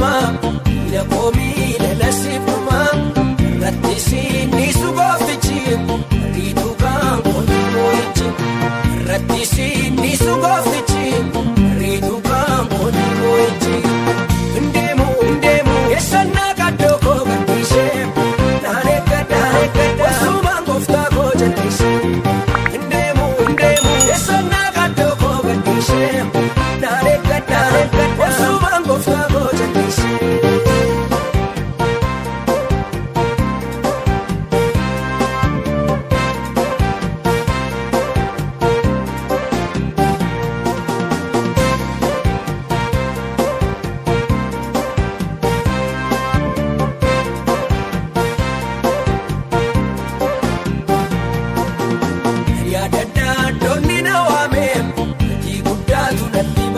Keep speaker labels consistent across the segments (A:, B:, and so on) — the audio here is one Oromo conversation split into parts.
A: mama, ile komi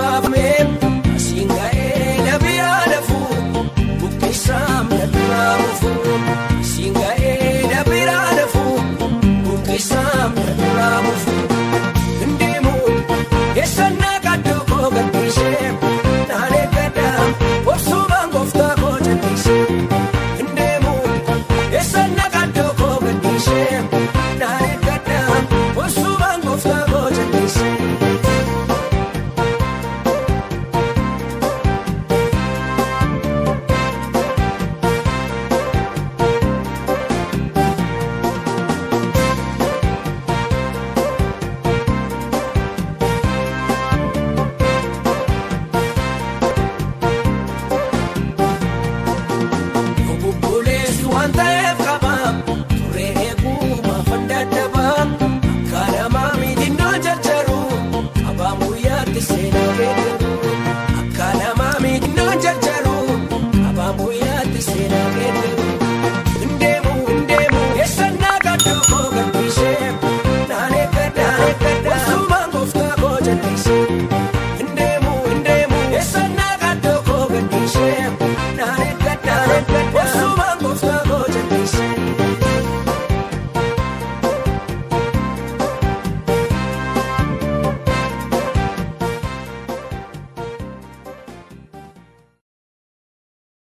A: baafame asiinga eela biraa lafuu buqqeessaa mi'a biraa buufuu asiinga eela biraa lafuu buqqeessaa mi'a biraa buufuu ndeemu eessannaa kaddoo koo Thanks.